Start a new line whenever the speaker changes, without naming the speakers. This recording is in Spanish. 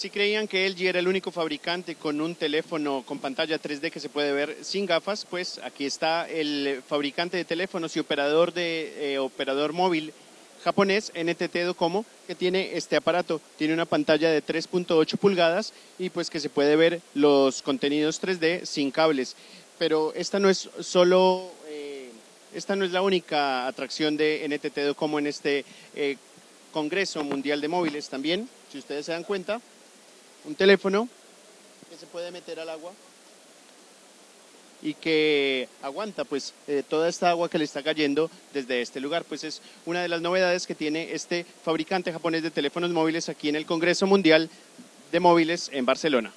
Si creían que LG era el único fabricante con un teléfono con pantalla 3D que se puede ver sin gafas, pues aquí está el fabricante de teléfonos y operador de eh, operador móvil japonés NTT Docomo que tiene este aparato. Tiene una pantalla de 3.8 pulgadas y pues que se puede ver los contenidos 3D sin cables. Pero esta no es solo eh, esta no es la única atracción de NTT Docomo en este eh, Congreso Mundial de Móviles también, si ustedes se dan cuenta, un teléfono que se puede meter al agua y que aguanta pues eh, toda esta agua que le está cayendo desde este lugar. Pues es una de las novedades que tiene este fabricante japonés de teléfonos móviles aquí en el Congreso Mundial de Móviles en Barcelona.